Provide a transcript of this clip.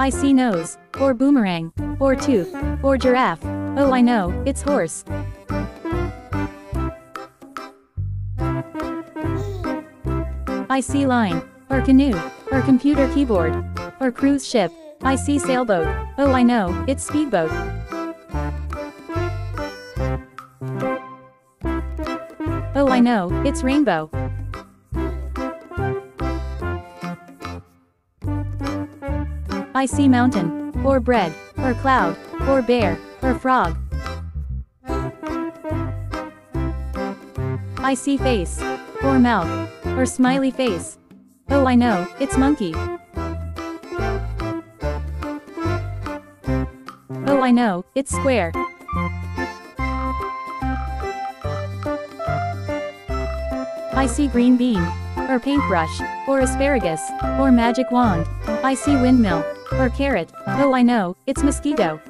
I see nose, or boomerang, or tooth, or giraffe. Oh I know, it's horse. I see line, or canoe, or computer keyboard, or cruise ship. I see sailboat. Oh I know, it's speedboat. Oh I know, it's rainbow. I see mountain, or bread, or cloud, or bear, or frog. I see face, or mouth, or smiley face. Oh I know, it's monkey. Oh I know, it's square. I see green bean, or paintbrush, or asparagus, or magic wand. I see windmill, or carrot. Oh I know, it's mosquito.